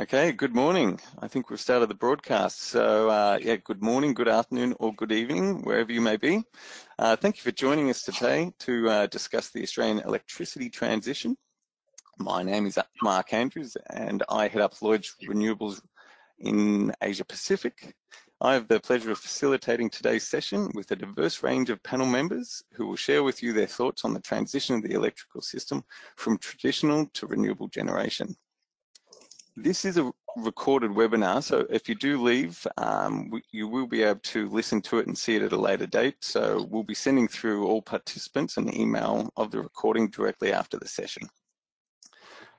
Okay, good morning. I think we've started the broadcast. So, uh, yeah, good morning, good afternoon, or good evening, wherever you may be. Uh, thank you for joining us today to uh, discuss the Australian electricity transition. My name is Mark Andrews, and I head up Lloyd's Renewables in Asia Pacific. I have the pleasure of facilitating today's session with a diverse range of panel members who will share with you their thoughts on the transition of the electrical system from traditional to renewable generation. This is a recorded webinar, so if you do leave, um, you will be able to listen to it and see it at a later date. So we'll be sending through all participants an email of the recording directly after the session.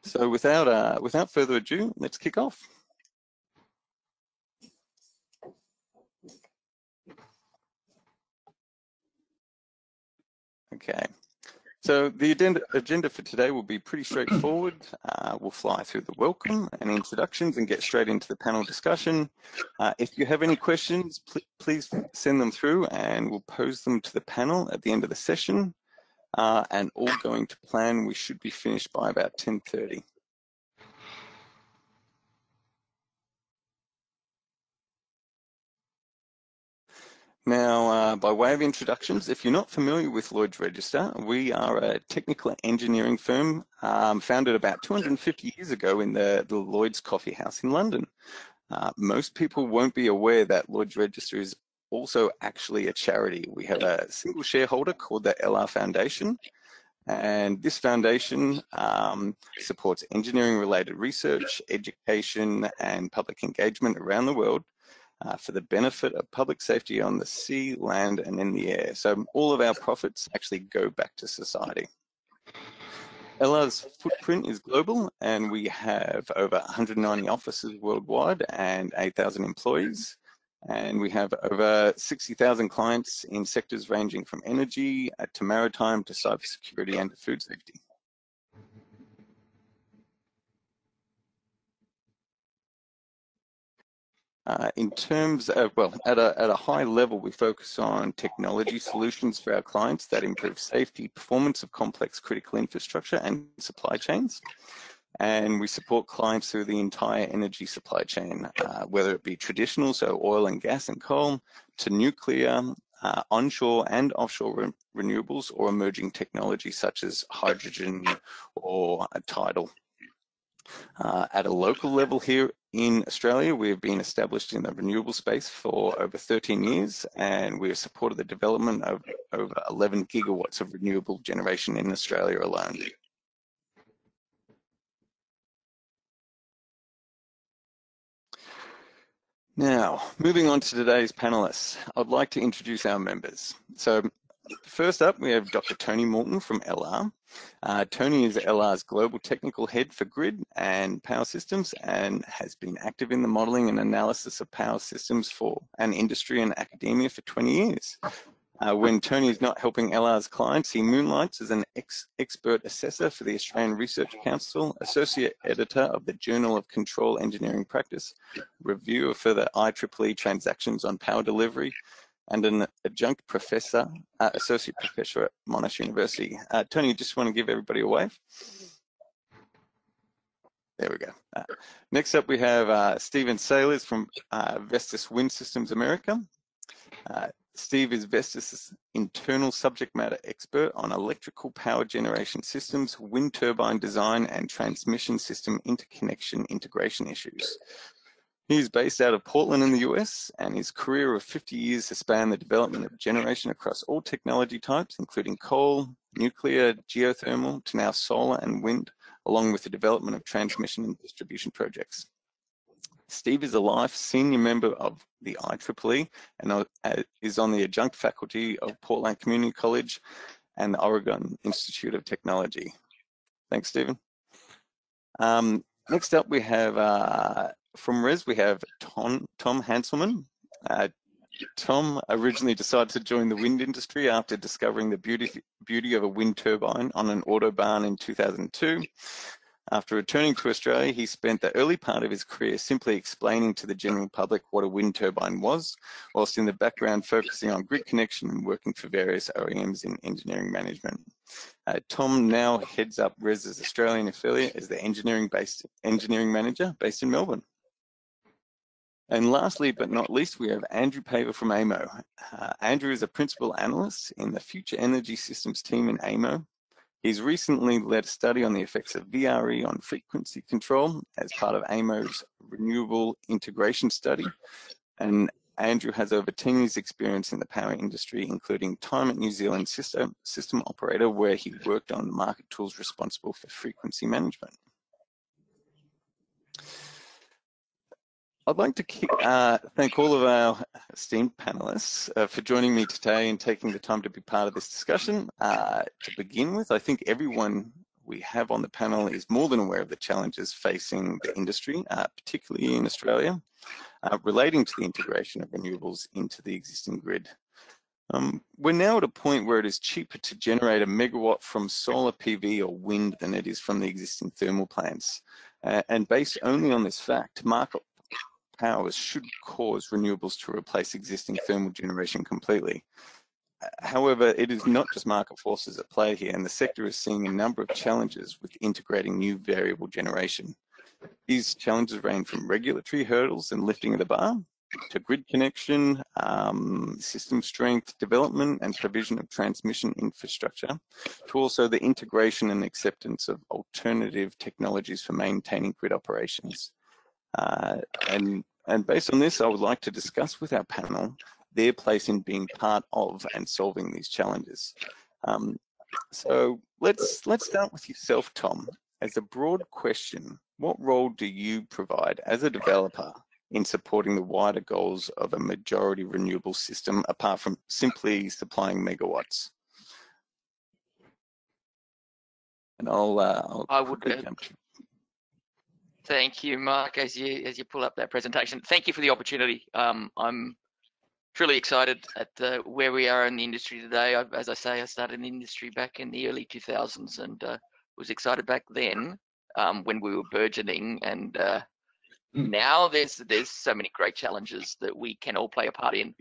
So without, uh, without further ado, let's kick off. Okay. So the agenda, for today will be pretty straightforward. Uh, we'll fly through the welcome and introductions and get straight into the panel discussion. Uh, if you have any questions, pl please send them through and we'll pose them to the panel at the end of the session. Uh, and all going to plan, we should be finished by about 10.30. Now, uh, by way of introductions, if you're not familiar with Lloyd's Register, we are a technical engineering firm um, founded about 250 years ago in the, the Lloyd's Coffee House in London. Uh, most people won't be aware that Lloyd's Register is also actually a charity. We have a single shareholder called the LR Foundation, and this foundation um, supports engineering related research, education, and public engagement around the world uh, for the benefit of public safety on the sea, land, and in the air. So all of our profits actually go back to society. LR's footprint is global and we have over 190 offices worldwide and 8,000 employees. And we have over 60,000 clients in sectors ranging from energy uh, to maritime to cybersecurity and to food safety. Uh, in terms of, well, at a, at a high level, we focus on technology solutions for our clients that improve safety, performance of complex critical infrastructure and supply chains. And we support clients through the entire energy supply chain, uh, whether it be traditional, so oil and gas and coal, to nuclear, uh, onshore and offshore re renewables, or emerging technologies such as hydrogen or tidal. Uh, at a local level here in Australia, we've been established in the renewable space for over 13 years, and we have supported the development of over 11 gigawatts of renewable generation in Australia alone. Now, moving on to today's panelists, I'd like to introduce our members. So First up, we have Dr. Tony Morton from LR. Uh, Tony is LR's global technical head for grid and power systems and has been active in the modeling and analysis of power systems for an industry and academia for 20 years. Uh, when Tony is not helping LR's clients, he moonlights as an ex expert assessor for the Australian Research Council, associate editor of the Journal of Control Engineering Practice, reviewer for the IEEE transactions on power delivery, and an adjunct professor, uh, associate professor at Monash University. Uh, Tony, you just want to give everybody a wave. There we go. Uh, next up, we have uh, Stephen Saylors from uh, Vestas Wind Systems America. Uh, Steve is Vestas' internal subject matter expert on electrical power generation systems, wind turbine design, and transmission system interconnection integration issues. He's based out of Portland in the US, and his career of 50 years has spanned the development of generation across all technology types, including coal, nuclear, geothermal, to now solar and wind, along with the development of transmission and distribution projects. Steve is a life senior member of the IEEE and uh, is on the adjunct faculty of Portland Community College and the Oregon Institute of Technology. Thanks, Stephen. Um, next up, we have uh, from RES, we have Tom, Tom Hanselmann. Uh, Tom originally decided to join the wind industry after discovering the beauty, beauty of a wind turbine on an autobahn in 2002. After returning to Australia, he spent the early part of his career simply explaining to the general public what a wind turbine was, whilst in the background focusing on grid connection and working for various OEMs in engineering management. Uh, Tom now heads up RES's Australian affiliate as the engineering based engineering manager based in Melbourne. And lastly, but not least, we have Andrew Paver from AEMO. Uh, Andrew is a principal analyst in the Future Energy Systems team in AEMO. He's recently led a study on the effects of VRE on frequency control as part of AEMO's renewable integration study. And Andrew has over 10 years experience in the power industry, including time at New Zealand system, system operator, where he worked on the market tools responsible for frequency management. I'd like to uh, thank all of our esteemed panelists uh, for joining me today and taking the time to be part of this discussion. Uh, to begin with, I think everyone we have on the panel is more than aware of the challenges facing the industry, uh, particularly in Australia, uh, relating to the integration of renewables into the existing grid. Um, we're now at a point where it is cheaper to generate a megawatt from solar PV or wind than it is from the existing thermal plants. Uh, and based only on this fact, market powers should cause renewables to replace existing thermal generation completely. However, it is not just market forces at play here, and the sector is seeing a number of challenges with integrating new variable generation. These challenges range from regulatory hurdles and lifting of the bar to grid connection, um, system strength, development and provision of transmission infrastructure, to also the integration and acceptance of alternative technologies for maintaining grid operations. Uh, and and based on this, I would like to discuss with our panel their place in being part of and solving these challenges. Um, so let's let's start with yourself, Tom. As a broad question, what role do you provide as a developer in supporting the wider goals of a majority renewable system apart from simply supplying megawatts? And I'll, uh, I'll I would uh, Thank you, Mark, as you as you pull up that presentation. Thank you for the opportunity. Um, I'm truly excited at the, where we are in the industry today. I, as I say, I started in the industry back in the early 2000s and uh, was excited back then um, when we were burgeoning. And uh, mm. now there's there's so many great challenges that we can all play a part in.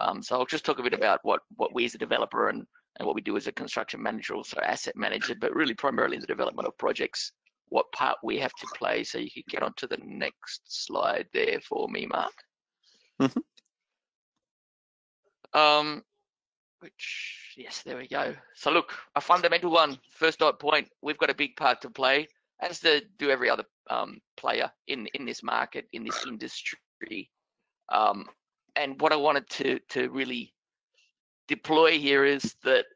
Um, so I'll just talk a bit about what what we as a developer and and what we do as a construction manager, also asset manager, but really primarily in the development of projects what part we have to play. So you could get onto the next slide there for me, Mark. Mm-hmm. Um, which yes, there we go. So look, a fundamental one. First dot point. We've got a big part to play, as the, do every other um, player in in this market, in this industry. Um, and what I wanted to to really deploy here is that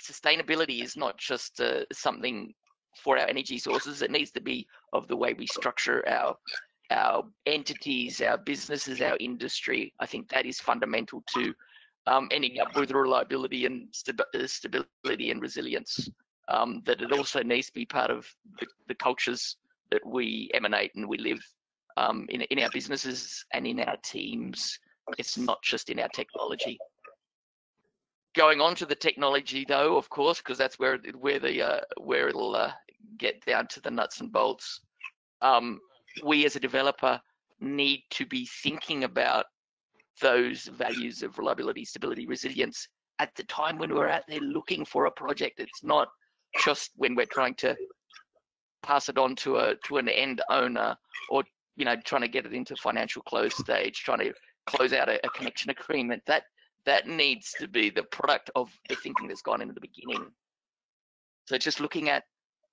sustainability is not just uh, something for our energy sources. It needs to be of the way we structure our our entities, our businesses, our industry. I think that is fundamental to um, ending up with reliability and uh, stability and resilience. Um, that it also needs to be part of the, the cultures that we emanate and we live um, in, in our businesses and in our teams. It's not just in our technology going on to the technology though of course because that's where where the uh, where it'll uh, get down to the nuts and bolts. Um, we as a developer need to be thinking about those values of reliability stability resilience at the time when we're out there looking for a project. It's not just when we're trying to pass it on to a to an end owner or you know trying to get it into financial close stage trying to close out a, a connection agreement. That that needs to be the product of the thinking that's gone into the beginning. So just looking at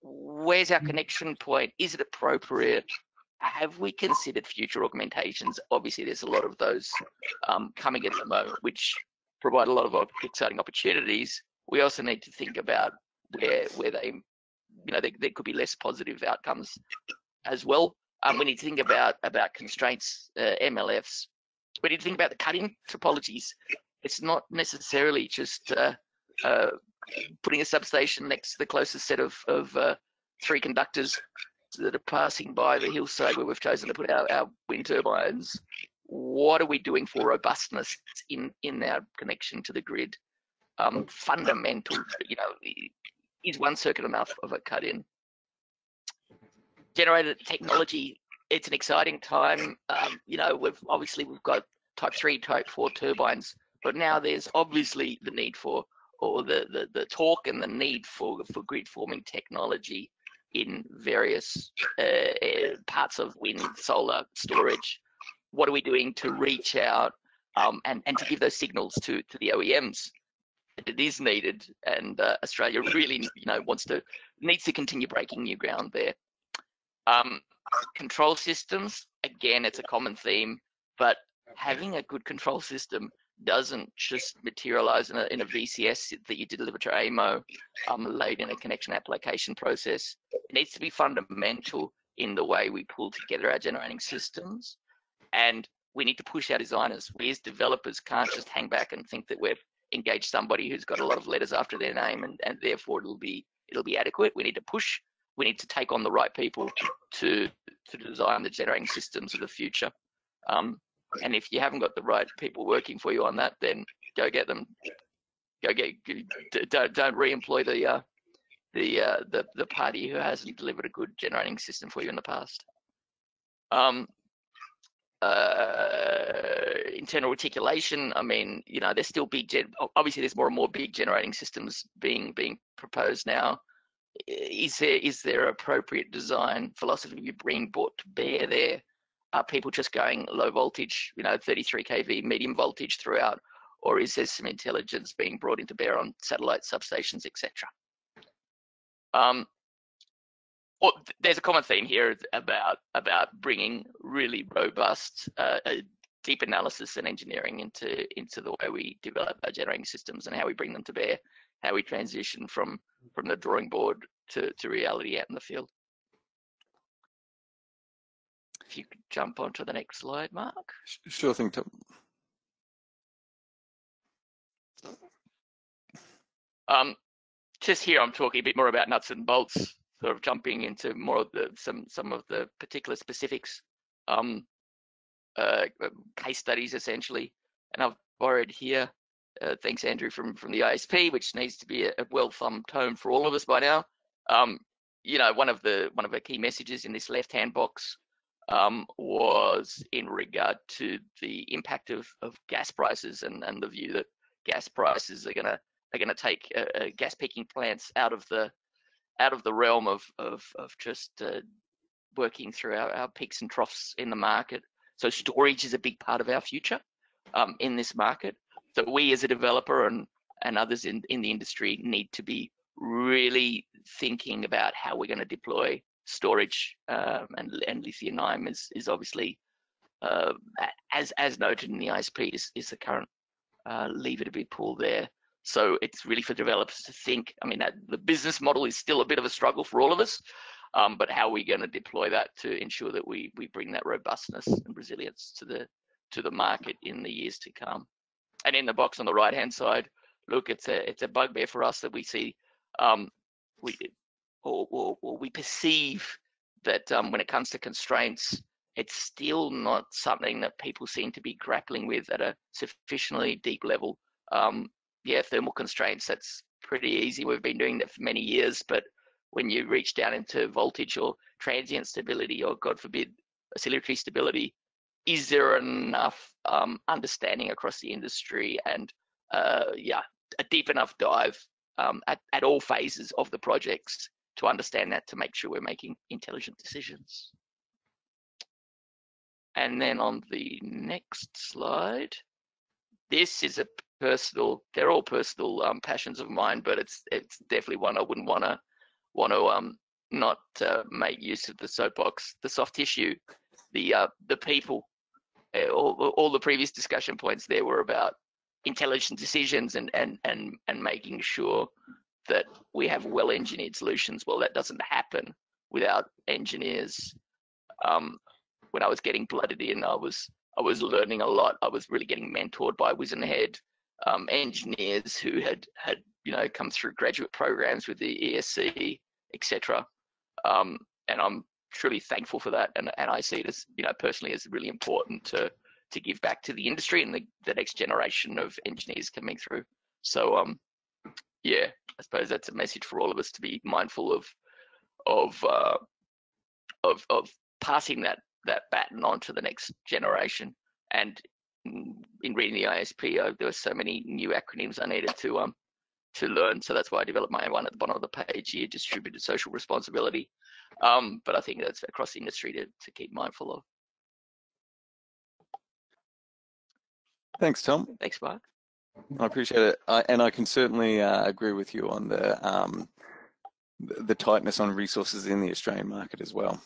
where's our connection point? Is it appropriate? Have we considered future augmentations? Obviously, there's a lot of those um, coming at the moment, which provide a lot of exciting opportunities. We also need to think about where where they, you know, there, there could be less positive outcomes as well. Um, we need to think about about constraints, uh, MLFs. We need to think about the cutting topologies it's not necessarily just uh, uh, putting a substation next to the closest set of, of uh, three conductors that are passing by the hillside where we've chosen to put our, our wind turbines. What are we doing for robustness in, in our connection to the grid? Um, fundamental, you know, is one circuit enough of a cut in? Generated technology, it's an exciting time. Um, you know, we've obviously we've got type three, type four turbines but now there's obviously the need for or the, the, the talk and the need for, for grid forming technology in various uh, parts of wind, solar, storage. What are we doing to reach out um, and, and to give those signals to, to the OEMs it is needed and uh, Australia really you know wants to needs to continue breaking new ground there um, control systems again it's a common theme but having a good control system doesn't just materialize in a, in a VCS that you deliver to AEMO um, late in a connection application process. It needs to be fundamental in the way we pull together our generating systems. And we need to push our designers. We as developers can't just hang back and think that we've engaged somebody who's got a lot of letters after their name and, and therefore it'll be it'll be adequate. We need to push, we need to take on the right people to to design the generating systems of the future. Um, and if you haven't got the right people working for you on that, then go get them. Go get don't don't re-employ the uh, the uh, the the party who hasn't delivered a good generating system for you in the past. Um, uh, internal reticulation. I mean, you know, there's still big. Gen- obviously, there's more and more big generating systems being being proposed now. Is there is there appropriate design philosophy being brought to bear there? Are people just going low voltage, you know, 33 kV, medium voltage throughout, or is there some intelligence being brought into bear on satellite substations, etc.? Um, well, there's a common theme here about about bringing really robust, uh, deep analysis and engineering into into the way we develop our generating systems and how we bring them to bear, how we transition from from the drawing board to to reality out in the field. If you could jump onto the next slide, Mark. Sure thing, Tom. Um, just here, I'm talking a bit more about nuts and bolts, sort of jumping into more of the some some of the particular specifics, um, uh, case studies essentially. And I've borrowed here, uh, thanks Andrew from from the ISP, which needs to be a, a well thumbed tome for all of us by now. Um, you know, one of the one of the key messages in this left hand box um, was in regard to the impact of, of gas prices and, and the view that gas prices are going to are going to take uh, uh, gas peaking plants out of the out of the realm of of, of just uh, working through our, our peaks and troughs in the market. So storage is a big part of our future um, in this market. So we as a developer and and others in, in the industry need to be really thinking about how we're going to deploy storage um, and, and lithium ion is, is obviously, uh, as as noted in the ISP, is, is the current uh, lever to be pulled there. So it's really for developers to think. I mean, that, the business model is still a bit of a struggle for all of us, um, but how are we going to deploy that to ensure that we we bring that robustness and resilience to the to the market in the years to come? And in the box on the right hand side, look, it's a it's a bugbear for us that we see um, we or, or, or we perceive that um, when it comes to constraints, it's still not something that people seem to be grappling with at a sufficiently deep level. Um, yeah, thermal constraints, that's pretty easy. We've been doing that for many years, but when you reach down into voltage or transient stability, or God forbid, oscillatory stability, is there enough um, understanding across the industry and uh, yeah, a deep enough dive um, at, at all phases of the projects to understand that to make sure we're making intelligent decisions. And then on the next slide, this is a personal, they're all personal um, passions of mine, but it's it's definitely one I wouldn't want to want to um not uh, make use of the soapbox, the soft tissue, the uh, the people. Uh, all, all the previous discussion points there were about intelligent decisions and and and and making sure that we have well engineered solutions. Well, that doesn't happen without engineers. Um, when I was getting blooded in, I was I was learning a lot. I was really getting mentored by Wizenhead um, engineers who had had you know come through graduate programs with the ESC, etc. Um, and I'm truly thankful for that. And and I see it as you know personally as really important to to give back to the industry and the, the next generation of engineers coming through. So um, yeah, I suppose that's a message for all of us to be mindful of of uh, of of passing that that baton on to the next generation. And in reading the ISP, uh, there were so many new acronyms I needed to um to learn. So that's why I developed my one at the bottom of the page here, distributed social responsibility. Um, but I think that's across the industry to, to keep mindful of. Thanks, Tom. Thanks, Mark. I appreciate it, I, and I can certainly uh, agree with you on the um, the tightness on resources in the Australian market as well.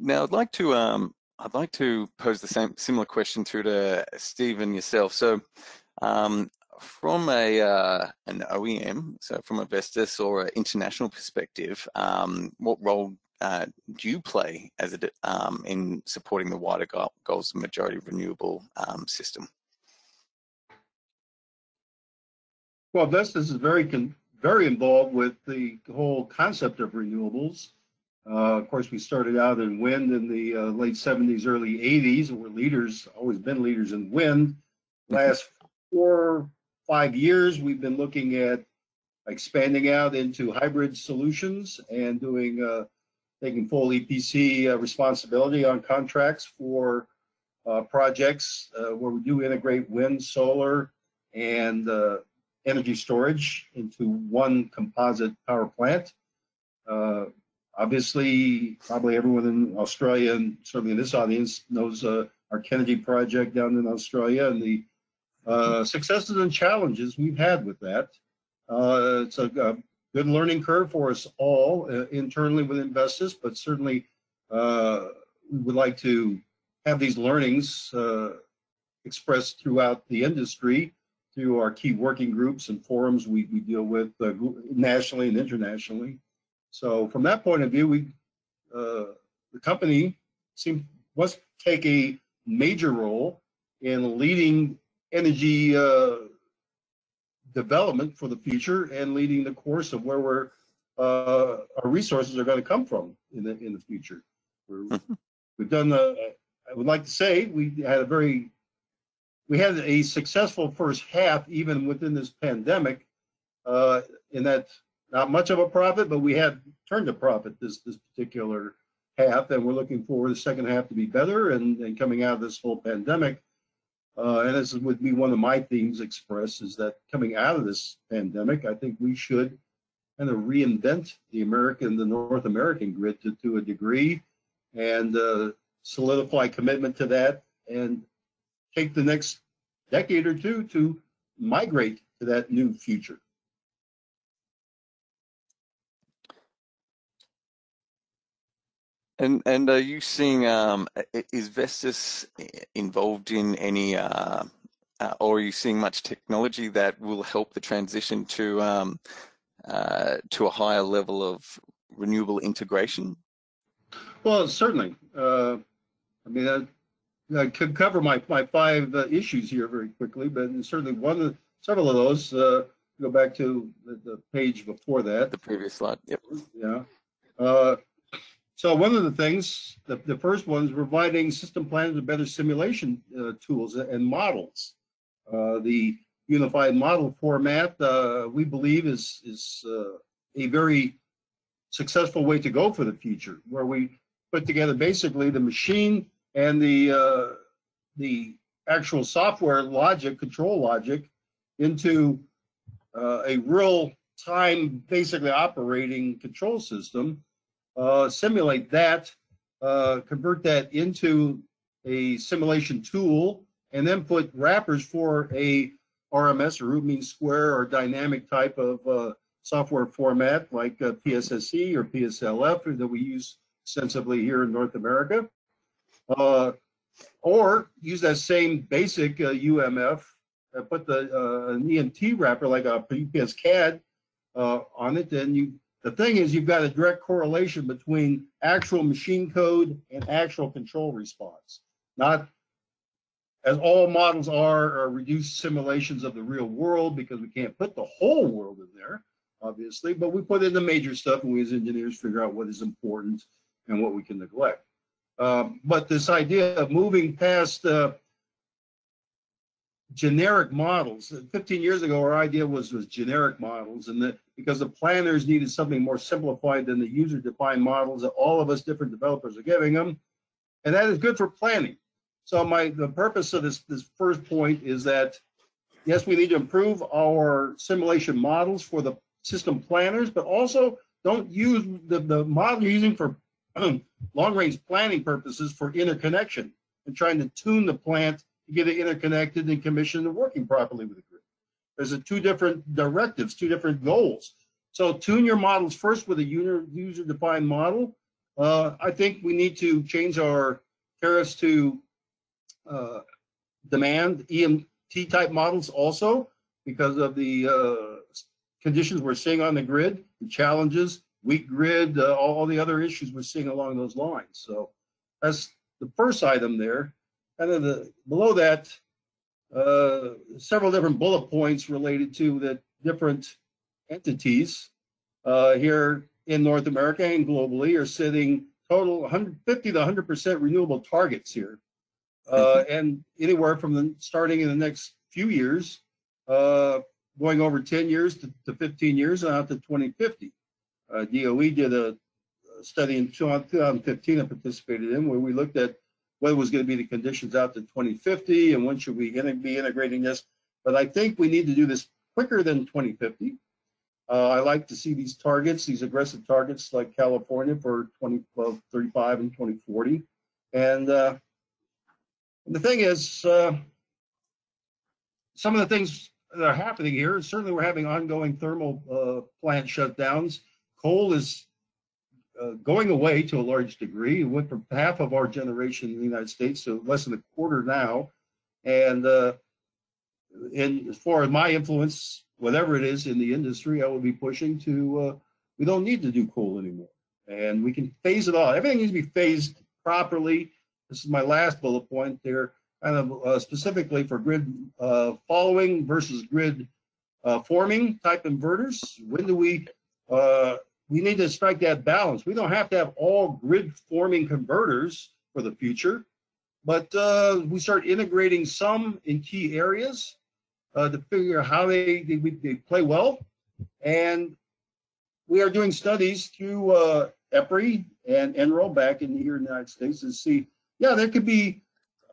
Now, I'd like to um, I'd like to pose the same similar question through to Stephen yourself. So, um, from a uh, an OEM, so from a Vestas or an international perspective, um, what role uh, do you play as a, um, in supporting the wider goals of majority renewable um, system? Well, Vestas is very very involved with the whole concept of renewables. Uh, of course, we started out in wind in the uh, late 70s, early 80s. We're leaders, always been leaders in wind. Last four, five years, we've been looking at expanding out into hybrid solutions and doing uh, taking full EPC uh, responsibility on contracts for uh, projects uh, where we do integrate wind, solar, and energy storage into one composite power plant. Uh, obviously, probably everyone in Australia and certainly in this audience knows uh, our Kennedy project down in Australia and the successes and challenges we've had with that. it's a, a good learning curve for us all uh, internally within Vestas, but certainly uh, we would like to have these learnings uh, expressed throughout the industry through our key working groups and forums we, we deal with uh, nationally and internationally. So from that point of view, we uh, the company seems must take a major role in leading energy uh, development for the future and leading the course of where we're uh, our resources are going to come from in the in the future. we have done the. I would like to say we had a very we had a successful first half even within this pandemic. Uh, in that not much of a profit, but we had turned a profit this this particular half, and we're looking for the second half to be better and, and coming out of this whole pandemic uh, and this would be one of my themes expressed is that coming out of this pandemic, I think we should kind of reinvent the American, the North American grid to, to a degree and uh, solidify commitment to that and take the next decade or two to migrate to that new future. And and are you seeing um, is Vestas involved in any uh, uh, or are you seeing much technology that will help the transition to um, uh, to a higher level of renewable integration? Well, certainly. Uh, I mean, I, I, could cover my my five uh, issues here very quickly, but certainly one of several of those uh, go back to the, the, page before that. The previous slide. Yep. Yeah. So one of the things, the, the first one is providing system planners with better simulation uh, tools and models. Uh, the unified model format, uh, we believe, is, is uh, a very successful way to go for the future, where we put together basically the machine and the, uh, the actual software logic, control logic, into uh, a real time, basically operating control system uh, simulate that, uh, convert that into a simulation tool, and then put wrappers for a RMS or root mean square or dynamic type of uh, software format like uh, PSSE or PSLF that we use extensively here in North America. Uh, or use that same basic UMF, uh, put the an EMT wrapper like a PSCAD on it, then you the thing is, you've got a direct correlation between actual machine code and actual control response. Not as all models are, are reduced simulations of the real world because we can't put the whole world in there, obviously, but we put in the major stuff and we as engineers figure out what is important and what we can neglect. Um, but this idea of moving past uh, generic models. 15 years ago, our idea was was generic models, and that because the planners needed something more simplified than the user-defined models that all of us different developers are giving them, and that is good for planning. So my the purpose of this this first point is that yes, we need to improve our simulation models for the system planners, but also don't use the, the model you're using for long-range planning purposes for interconnection and trying to tune the plant to get it interconnected and commissioned and working properly with the grid. There's a two different directives, two different goals. So tune your models first with a user-defined model. Uh, I think we need to change our tariffs to uh, demand EMT type models also because of the uh, conditions we're seeing on the grid, the challenges, weak grid, uh, all the other issues we're seeing along those lines. So that's the first item there. And then the, below that, uh, several different bullet points related to the different entities uh, here in North America and globally are setting total 150 to 100% renewable targets here. Uh, and anywhere from the starting in the next few years, uh, going over 10 years to, to 15 years and out to 2050. Uh, DOE did a study in 2015 I participated in where we looked at what was going to be the conditions out to 2050 and when should we be integrating this. But I think we need to do this quicker than 2050. Uh, I like to see these targets, these aggressive targets like California for 2035 and 2040. And, uh, the thing is, uh, some of the things that are happening here, certainly we're having ongoing thermal uh, plant shutdowns. Coal is uh, going away to a large degree. It went from half of our generation in the United States to less than a quarter now. And uh, as far as my influence, whatever it is in the industry, I will be pushing to, uh, we don't need to do coal anymore. And we can phase it all. Everything needs to be phased properly. This is my last bullet point there, kind of uh, specifically for grid uh, following versus grid uh, forming type inverters. When do we we need to strike that balance. We don't have to have all grid forming converters for the future, but uh, we start integrating some in key areas uh, to figure out how they, they, they, play well. And we are doing studies through uh, EPRI and NREL back in here in the United States to see, yeah, there could be,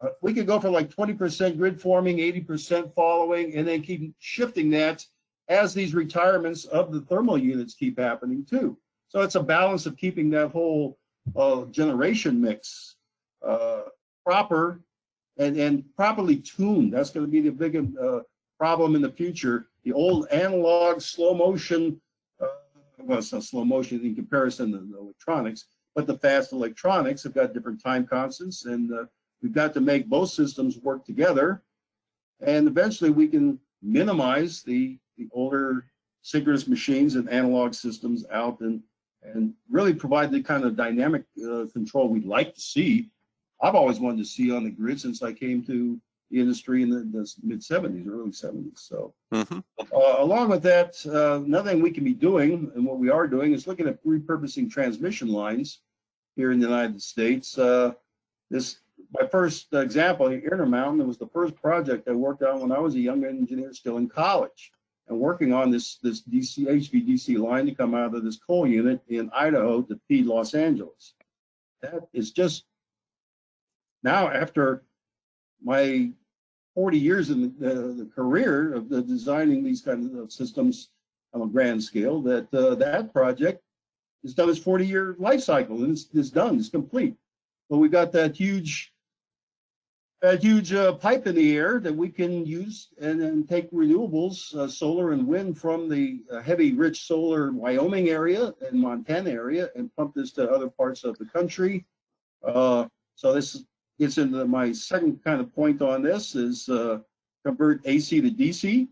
uh, we could go for like 20% grid forming, 80% following, and then keep shifting that as these retirements of the thermal units keep happening too. So it's a balance of keeping that whole uh, generation mix uh, proper and, and properly tuned. That's going to be the big uh, problem in the future. The old analog slow motion, uh, well, it's not slow motion in comparison to the electronics, but the fast electronics have got different time constants, and uh, we've got to make both systems work together. And eventually we can minimize the the older synchronous machines and analog systems out and and really provide the kind of dynamic uh, control we'd like to see. I've always wanted to see on the grid since I came to the industry in the, the mid 70s, early 70s. So, mm-hmm. uh, along with that, uh, another thing we can be doing, and what we are doing, is looking at repurposing transmission lines here in the United States. Uh, this my first example, the Intermountain, it was the first project I worked on when I was a young engineer still in college and working on this this DC HVDC line to come out of this coal unit in Idaho to feed Los Angeles. That is just now after my 40 years in the, the career of the designing these kinds of systems on a grand scale that uh, that project has done its 40 year life cycle and it's, it's done, it's complete. But we've got that huge a huge uh, pipe in the air that we can use and then take renewables, uh, solar and wind from the uh, heavy rich solar Wyoming area and Montana area and pump this to other parts of the country. Uh, so this gets into my second kind of point on this is uh, convert AC to DC.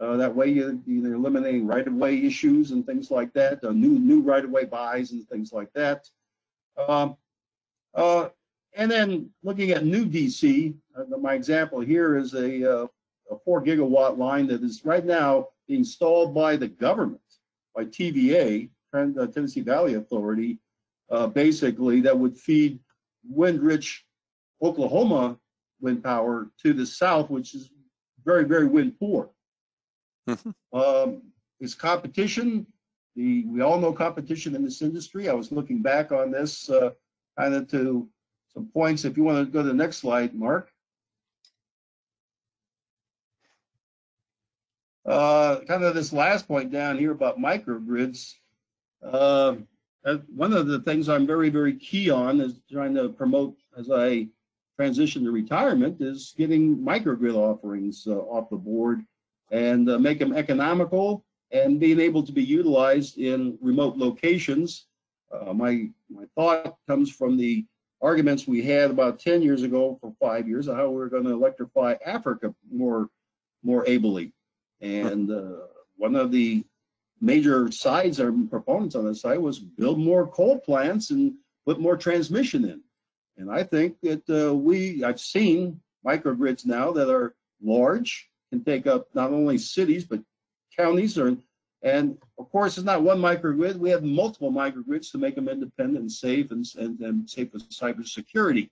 Uh, that way you're, you're eliminating right-of-way issues and things like that, new new right-of-way buys and things like that. Um, and then looking at new DC, uh, my example here is a, uh, a four gigawatt line that is right now being installed by the government, by TVA, uh, Tennessee Valley Authority, uh, basically that would feed wind-rich Oklahoma wind power to the south, which is very, very wind poor. Mm-hmm. um, is competition. The, we all know competition in this industry. I was looking back on this uh, kind of to some points. If you want to go to the next slide, Mark. uh, kind of this last point down here about microgrids. Uh, one of the things I'm very, very key on is trying to promote as I transition to retirement is getting microgrid offerings uh, off the board and uh, make them economical and being able to be utilized in remote locations. Uh, my my thought comes from the arguments we had about 10 years ago for five years how we're going to electrify Africa more more ably. And uh, one of the major sides or proponents on the side was build more coal plants and put more transmission in. And I think that uh, we, I've seen microgrids now that are large, can take up not only cities, but counties or and of course, it's not one microgrid. We have multiple microgrids to make them independent and safe and, and, and safe with cybersecurity,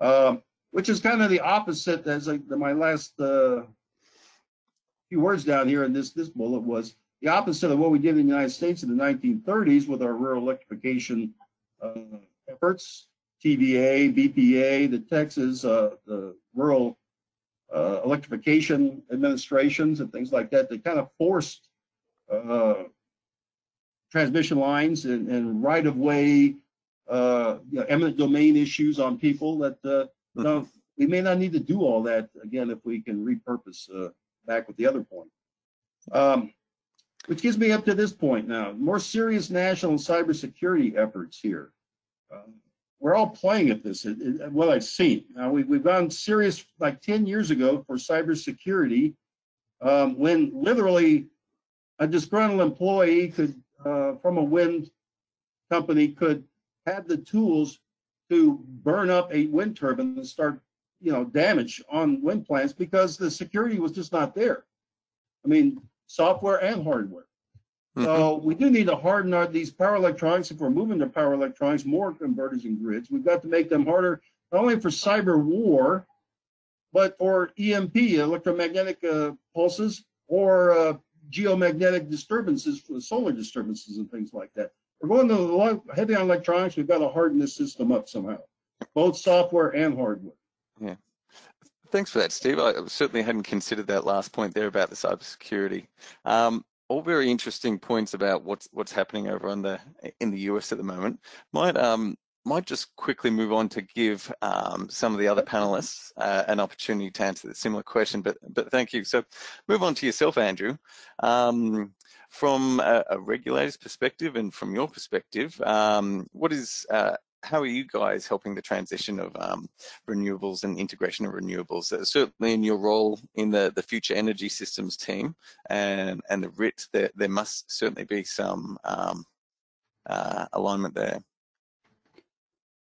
um, which is kind of the opposite as my last uh, few words down here in this, this bullet was the opposite of what we did in the United States in the 1930s with our rural electrification uh, efforts, TVA, BPA, the Texas, uh, the rural uh, electrification administrations and things like that that kind of forced uh, transmission lines and, and right of way, uh, you know, eminent domain issues on people that uh, you know, we may not need to do all that again if we can repurpose uh, back with the other point. Um, which gets me up to this point now. More serious national cybersecurity efforts here. Um, we're all playing at this, it, it, what I've seen. Now, we, we've gone serious like 10 years ago for cybersecurity um, when literally a disgruntled employee could, uh, from a wind company, could have the tools to burn up a wind turbine and start, you know, damage on wind plants because the security was just not there. I mean, software and hardware. Mm-hmm. So we do need to harden our, these power electronics. If we're moving to power electronics, more converters and grids, we've got to make them harder, not only for cyber war, but for EMP, electromagnetic uh, pulses, or uh, geomagnetic disturbances, for the solar disturbances and things like that. We're going to heavy on electronics. We've got to harden this system up somehow, both software and hardware. Yeah. Thanks for that, Steve. I certainly hadn't considered that last point there about the cybersecurity. Um, all very interesting points about what's what's happening over on the in the US at the moment. Might um might just quickly move on to give um, some of the other panelists uh, an opportunity to answer the similar question, but but thank you. So move on to yourself, Andrew. Um, from a, a, regulator's perspective and from your perspective, um, what is uh, how are you guys helping the transition of um, renewables and integration of renewables? Uh, certainly in your role in the, the future energy systems team and, and the RIT, there, there must certainly be some um, uh, alignment there.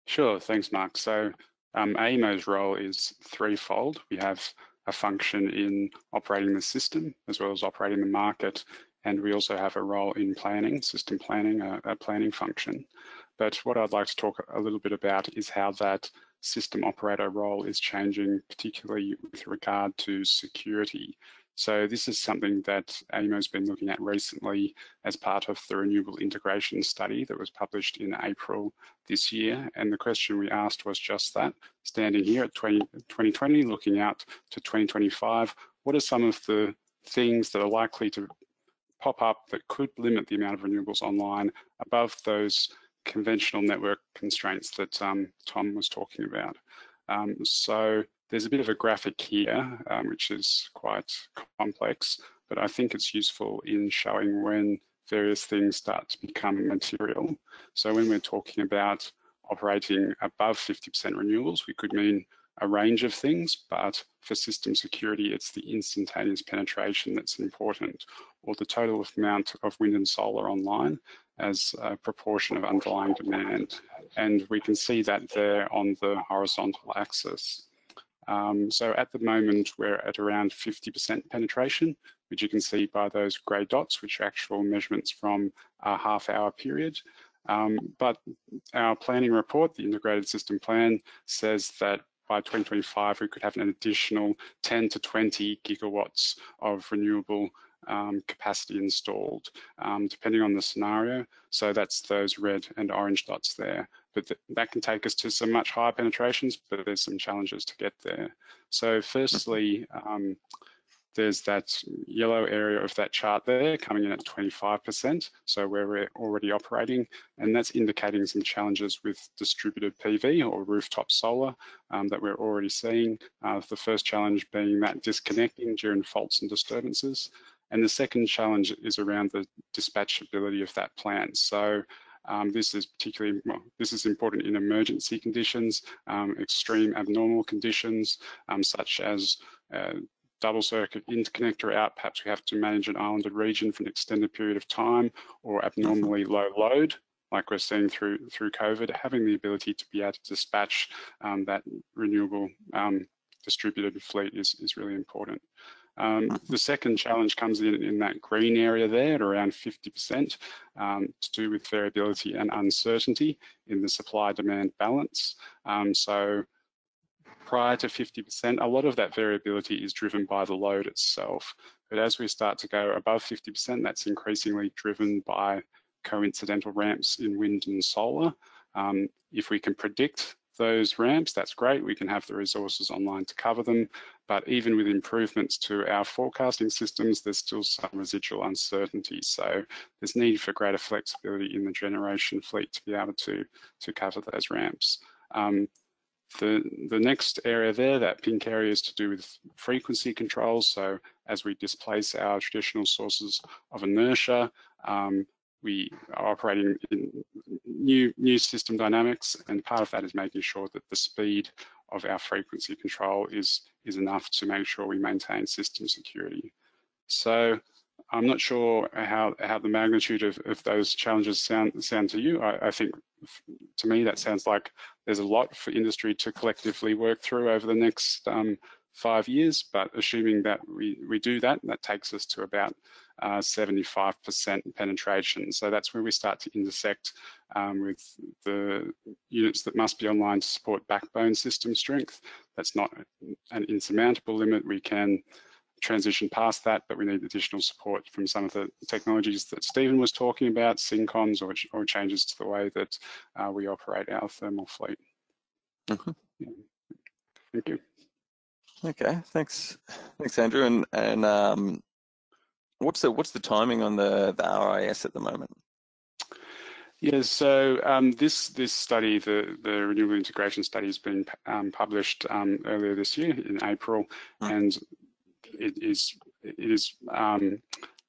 Sure, thanks, Mark. So um, AEMO's role is threefold. We have a function in operating the system as well as operating the market, and we also have a role in planning, system planning, a, a planning function. But what I'd like to talk a little bit about is how that system operator role is changing, particularly with regard to security. So this is something that AEMO's been looking at recently as part of the renewable integration study that was published in April this year. And the question we asked was just that, standing here at 20, 2020, looking out to 2025, what are some of the things that are likely to pop up that could limit the amount of renewables online above those conventional network constraints that um, Tom was talking about. Um, so there's a bit of a graphic here, um, which is quite complex, but I think it's useful in showing when various things start to become material. So when we're talking about operating above 50% renewals, we could mean a range of things, but for system security, it's the instantaneous penetration that's important, or the total amount of wind and solar online as a proportion of underlying demand. And we can see that there on the horizontal axis. Um, so at the moment, we're at around 50% penetration, which you can see by those grey dots, which are actual measurements from a half hour period. Um, but our planning report, the integrated system plan, says that by 2025, we could have an additional 10 to 20 gigawatts of renewable um, capacity installed, um, depending on the scenario. So that's those red and orange dots there. But th that can take us to some much higher penetrations, but there's some challenges to get there. So firstly, um, there's that yellow area of that chart there coming in at 25%, so where we're already operating, and that's indicating some challenges with distributed PV or rooftop solar um, that we're already seeing. Uh, the first challenge being that disconnecting during faults and disturbances. And the second challenge is around the dispatchability of that plant. So um, this is particularly, well, this is important in emergency conditions, um, extreme abnormal conditions, um, such as uh, double circuit interconnector out, perhaps we have to manage an islanded region for an extended period of time or abnormally low load like we're seeing through through COVID, having the ability to be able to dispatch um, that renewable um, distributed fleet is, is really important. Um, the second challenge comes in in that green area there at around 50% um, to do with variability and uncertainty in the supply demand balance. Um, so prior to 50%, a lot of that variability is driven by the load itself. But as we start to go above 50%, that's increasingly driven by coincidental ramps in wind and solar. Um, if we can predict those ramps, that's great. We can have the resources online to cover them. But even with improvements to our forecasting systems, there's still some residual uncertainty. So there's need for greater flexibility in the generation fleet to be able to, to cover those ramps. Um, the, the next area there, that pink area, is to do with frequency controls. So as we displace our traditional sources of inertia, um, we are operating in new, new system dynamics, and part of that is making sure that the speed of our frequency control is, is enough to make sure we maintain system security. So I'm not sure how, how the magnitude of, of those challenges sound, sound to you. I, I think to me that sounds like there's a lot for industry to collectively work through over the next um, five years, but assuming that we, we do that, that takes us to about 75% uh, penetration. So that's where we start to intersect um, with the units that must be online to support backbone system strength. That's not an insurmountable limit. We can transition past that, but we need additional support from some of the technologies that Stephen was talking about, syncons or, or changes to the way that uh, we operate our thermal fleet. Mm -hmm. yeah. Thank you. Okay, thanks, thanks, Andrew. And and um, what's the what's the timing on the the RIS at the moment? Yeah, so um, this this study, the the renewable integration study, has been um, published um, earlier this year in April, mm. and it is it is um,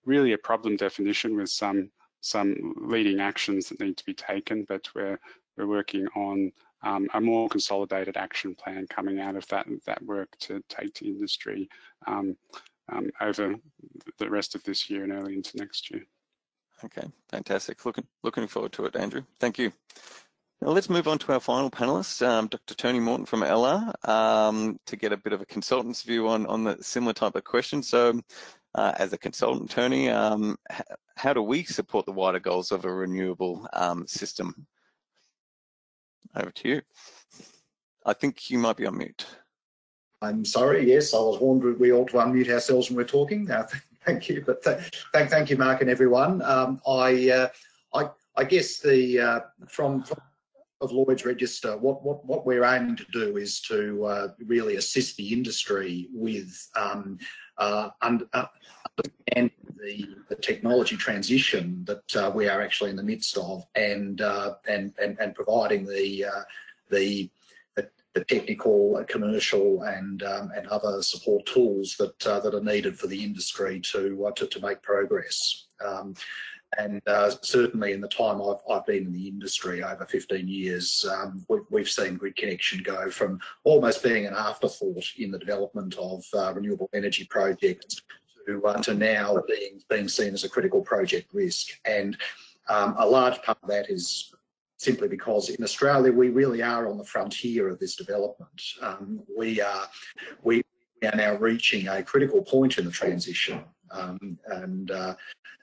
really a problem definition with some some leading actions that need to be taken, but we're we're working on um, a more consolidated action plan coming out of that that work to take to industry um, um, over the rest of this year and early into next year. Okay, fantastic. Looking looking forward to it, Andrew. Thank you. Now let's move on to our final panelist, um, Dr. Tony Morton from LR, um, to get a bit of a consultant's view on, on the similar type of question. So uh, as a consultant, Tony, um, how do we support the wider goals of a renewable um, system? Over to you. I think you might be on mute. I'm sorry, yes, I was warned we ought to unmute ourselves when we're talking. Uh, thank you, but th thank, thank you, Mark and everyone. Um, I, uh, I, I guess the uh, from, from of Lloyd's Register, what, what, what we're aiming to do is to uh, really assist the industry with um, uh, under, uh, understanding the, the, technology transition that uh, we are actually in the midst of and, uh, and, and, and providing the, uh, the, the, the, technical, commercial and, um, and other support tools that, that are needed for the industry to, to, to make progress. Um, and uh, certainly in the time I've, I've been in the industry over 15 years, um, we, we've seen grid connection go from almost being an afterthought in the development of uh, renewable energy projects to, uh, to now being, being seen as a critical project risk. And um, a large part of that is simply because in Australia we really are on the frontier of this development. Um, we are we are now reaching a critical point in the transition, um, and uh,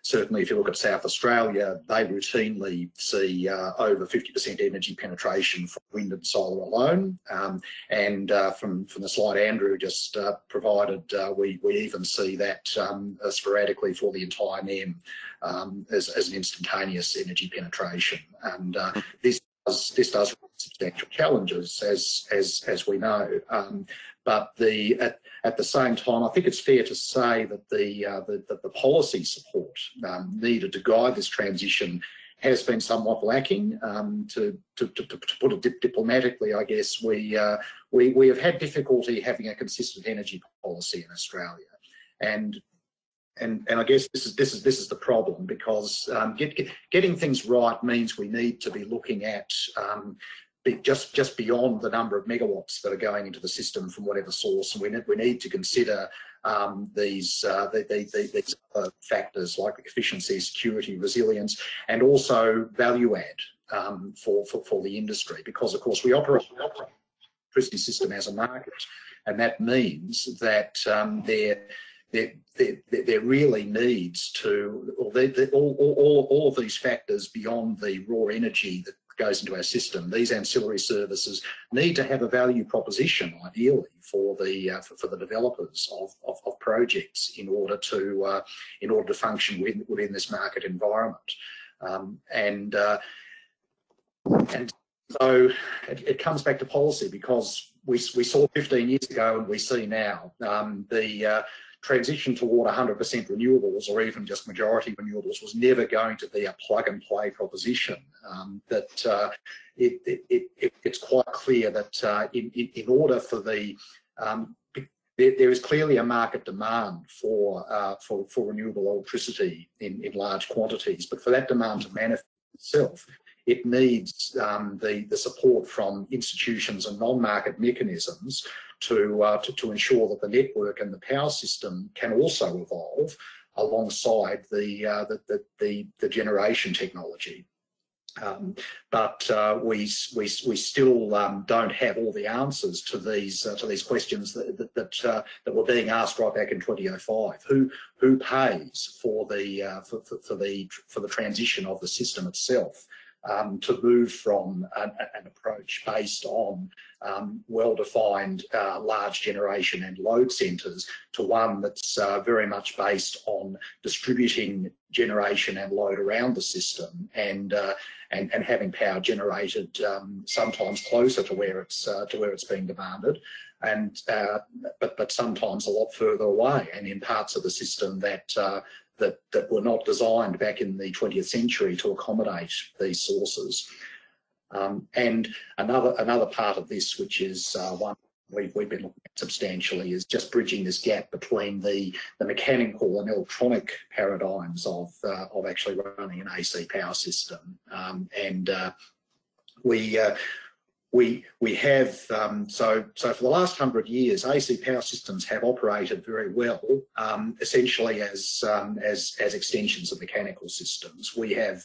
certainly if you look at South Australia, they routinely see uh, over 50% energy penetration from wind and solar alone. Um, and uh, from, from the slide Andrew just uh, provided, uh, we, we even see that um, uh, sporadically for the entire NEM um, as, as an instantaneous energy penetration. And this does, this does substantial challenges, as, as, as we know. Um, but the at, the same time, I think it's fair to say that the uh, the, the, policy support um, needed to guide this transition has been somewhat lacking. Um, to, to, to, to, put it dip diplomatically, I guess we, uh, we we have had difficulty having a consistent energy policy in Australia, and and and I guess this is this is this is the problem because um, get, get, getting things right means we need to be looking at um, just just beyond the number of megawatts that are going into the system from whatever source, and we need we need to consider um, these uh, the, the, the, these other factors like efficiency, security, resilience, and also value add um, for, for for the industry. Because of course we operate, the electricity system as a market, and that means that um, there there, there, there really needs to, or all, all, all of these factors beyond the raw energy that goes into our system, these ancillary services need to have a value proposition, ideally, for the uh, for, for, the developers of, of, of, projects in order to uh, in order to function within, within this market environment. Um, and uh, and so it, it, comes back to policy because we, we saw 15 years ago and we see now um, the uh, transition toward 100% renewables or even just majority renewables was never going to be a plug and play proposition. Um, that uh, it, it, it, it's quite clear that uh, in, in, order for the um, there, there is clearly a market demand for, uh, for, for renewable electricity in, in large quantities, but for that demand to manifest itself, it needs um, the, the support from institutions and non-market mechanisms to, uh, to, to ensure that the network and the power system can also evolve alongside the, uh, the, the, the, the, generation technology. Um, but uh, we, we, we still um, don't have all the answers to these uh, to these questions that that, that, uh, that, were being asked right back in 2005. Who who pays for the uh, for, for, for, the for the transition of the system itself? Um, to move from an, an approach based on um, well-defined uh, large generation and load centres to one that's uh, very much based on distributing generation and load around the system and uh, and, and having power generated um, sometimes closer to where it's uh, to where it's being demanded and uh, but but sometimes a lot further away and in parts of the system that uh, that, that were not designed back in the 20th century to accommodate these sources. Um, and another another part of this, which is uh, one we've, we've been looking at substantially, is just bridging this gap between the, the mechanical and electronic paradigms of uh, of actually running an AC power system. Um, and uh, we uh, we we have um, so so for the last hundred years, AC power systems have operated very well, um, essentially as um, as as extensions of mechanical systems. We have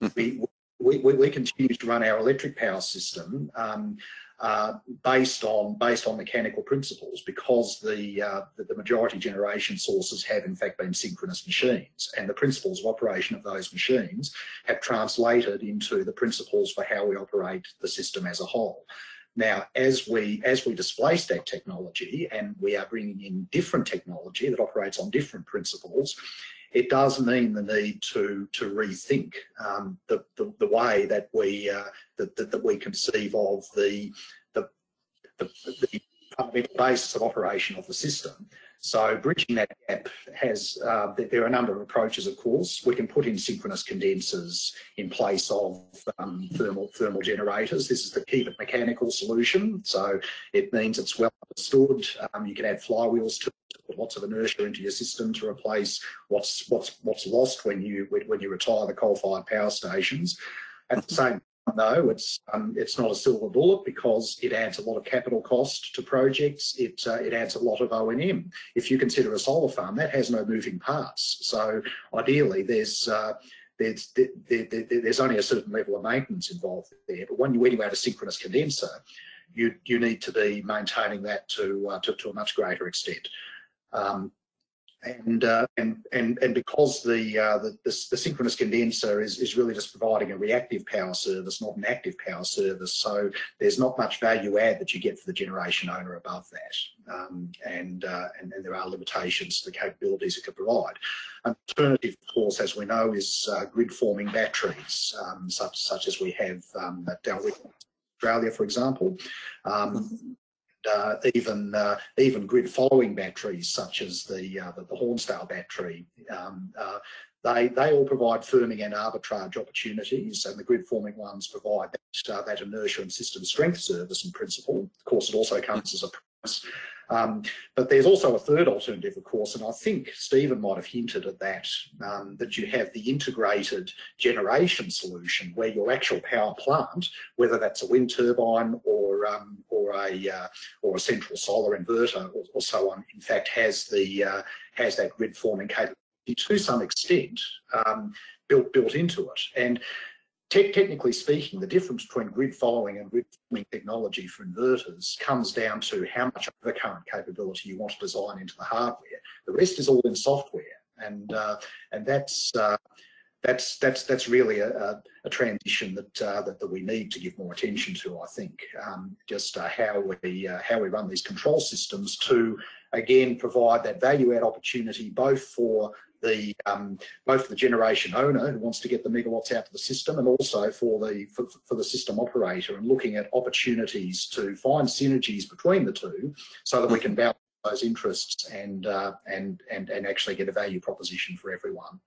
hmm. we, we, we continue to run our electric power system um, uh, based on based on mechanical principles because the, uh, the, the majority generation sources have in fact been synchronous machines and the principles of operation of those machines have translated into the principles for how we operate the system as a whole. Now, as we as we displace that technology and we are bringing in different technology that operates on different principles, it does mean the need to to rethink um, the, the, the way that we uh, that, that, that we conceive of the the, the, the fundamental basis of operation of the system. So bridging that gap has, uh, there are a number of approaches, of course. We can put in synchronous condensers in place of um, thermal, thermal generators. This is the keep it mechanical solution. So it means it's well understood. Um, you can add flywheels to put lots of inertia into your system to replace what's what's what's lost when you when you retire the coal-fired power stations. At the same no, it's um, it's not a silver bullet because it adds a lot of capital cost to projects. It uh, it adds a lot of O and M. If you consider a solar farm, that has no moving parts. So ideally, there's uh, there's there, there, there's only a certain level of maintenance involved there. But when you add a synchronous condenser, you you need to be maintaining that to uh, to, to a much greater extent. Um, and, uh, and and and because the, uh, the, the the synchronous condenser is is really just providing a reactive power service, not an active power service, so there's not much value add that you get for the generation owner above that, um, and, uh, and, and there are limitations to the capabilities it can provide. An alternative, of course, as we know, is uh, grid forming batteries, um, such such as we have um, at Dalrymple, Australia, for example. Um, uh, even uh, even grid following batteries such as the uh, the, the Hornsdale battery. Um, uh, they, they all provide firming and arbitrage opportunities, and the grid forming ones provide that, uh, that inertia and system strength service in principle. Of course, it also comes as a price um, but there's also a third alternative, of course, and I think Stephen might have hinted at that, um, that you have the integrated generation solution where your actual power plant, whether that's a wind turbine or um, or a uh, or a central solar inverter or, or, so on, in fact, has the uh, has that grid forming capability to some extent um, built built into it. And te technically speaking, the difference between grid following and grid forming technology for inverters comes down to how much overcurrent capability you want to design into the hardware. The rest is all in software, and uh, and that's uh, that's that's that's really a, a transition that, uh, that, that we need to give more attention to. I think um, just uh, how we uh, how we run these control systems to again provide that value add opportunity both for the um, both the generation owner who wants to get the megawatts out of the system and also for the for, for, the system operator and looking at opportunities to find synergies between the two so that we can balance those interests and uh, and and and actually get a value proposition for everyone.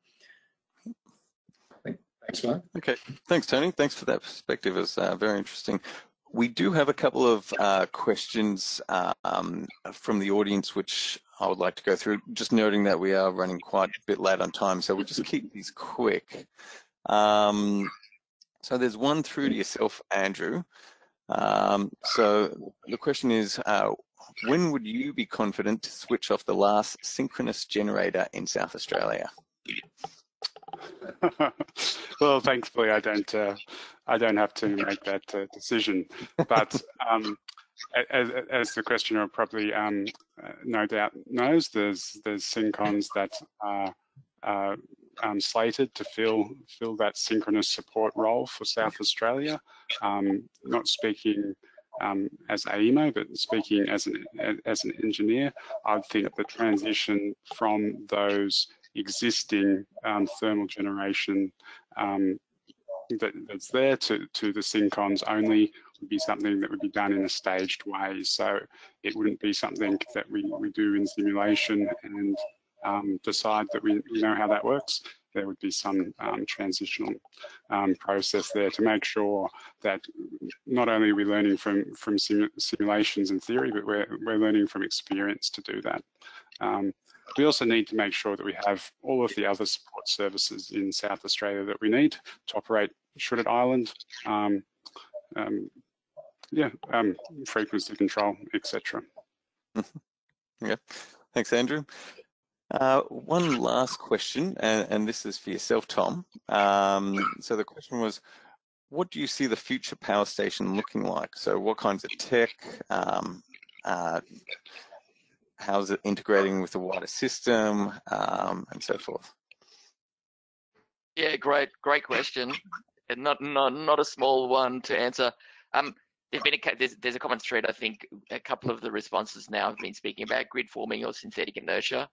Thanks, Mark. Okay, thanks, Tony. Thanks for that perspective. It's uh, very interesting. We do have a couple of uh, questions um, from the audience, which I would like to go through, just noting that we are running quite a bit late on time, so we'll just keep these quick. Um, so there's one through to yourself, Andrew. Um, so the question is, uh, when would you be confident to switch off the last synchronous generator in South Australia? well, thankfully, I don't. Uh, I don't have to make that uh, decision. But um, as, as, the questioner probably um, uh, no doubt knows, there's there's syncons that are um, slated to fill fill that synchronous support role for South Australia. Um, not speaking um, as AEMO, but speaking as an as an engineer, I'd think the transition from those existing um, thermal generation that, that's there to, to the syncons only would be something that would be done in a staged way. So it wouldn't be something that we, we do in simulation and um, decide that we, we know how that works. There would be some um, transitional um, process there to make sure that not only are we learning from from simulations and theory, but we're we're learning from experience to do that. Um, we also need to make sure that we have all of the other support services in South Australia that we need to operate Shredded Island, um, um, yeah, um, frequency control, etc. yeah, thanks, Andrew. Uh, one last question, and, and, this is for yourself, Tom. Um, so the question was, what do you see the future power station looking like? So what kinds of tech, um, uh, how's it integrating with the wider system, um, and so forth? Yeah, great, great question, and not not not a small one to answer. Um, there's been a there's, there's a common thread. I think a couple of the responses now have been speaking about grid forming or synthetic inertia.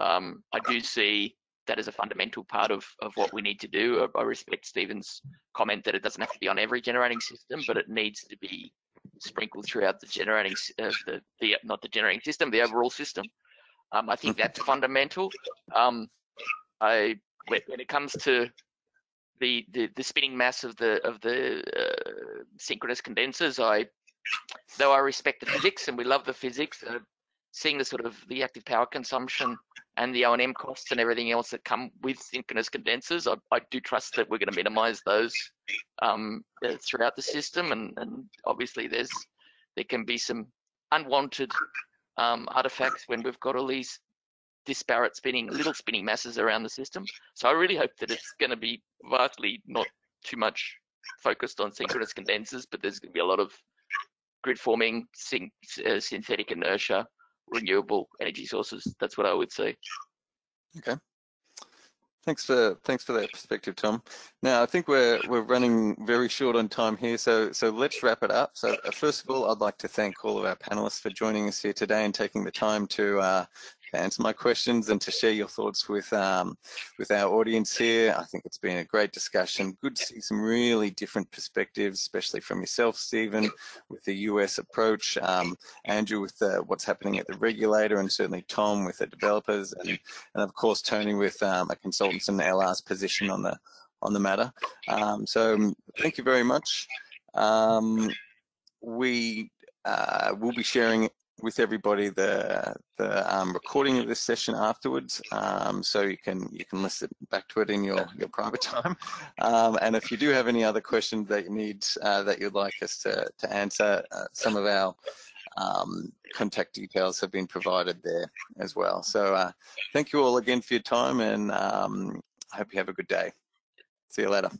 Um, I do see that as a fundamental part of of what we need to do. I, I respect Stephen's comment that it doesn't have to be on every generating system, but it needs to be sprinkled throughout the generating uh, the the not the generating system, the overall system. Um, I think that's fundamental. Um, I when, it comes to the, the the spinning mass of the of the uh, synchronous condensers, I though I respect the physics and we love the physics, uh, seeing the sort of the active power consumption and the O&M costs and everything else that come with synchronous condensers, I, I do trust that we're going to minimize those um, uh, throughout the system. And, and obviously there's there can be some unwanted um, artifacts when we've got all these disparate spinning, little spinning masses around the system. So I really hope that it's going to be vastly not too much focused on synchronous condensers, but there's going to be a lot of grid forming, syn uh, synthetic inertia, renewable energy sources. That's what I would say. Okay. Thanks for thanks for that perspective, Tom. Now I think we're we're running very short on time here, so so let's wrap it up. So uh, first of all, I'd like to thank all of our panelists for joining us here today and taking the time to uh, to answer my questions and to share your thoughts with um, with our audience here. I think it's been a great discussion. Good to see some really different perspectives, especially from yourself, Stephen, with the US approach, um, Andrew with uh, what's happening at the regulator, and certainly Tom with the developers, and, and of course Tony with um, a consultants and LR's position on the on the matter. Um, so um, thank you very much. Um, we uh, will be sharing with everybody the the um, recording of this session afterwards, um, so you can you can listen back to it in your your private time. Um, and if you do have any other questions that you need uh, that you'd like us to to answer, uh, some of our um, contact details have been provided there as well. So uh, thank you all again for your time, and um, I hope you have a good day. See you later.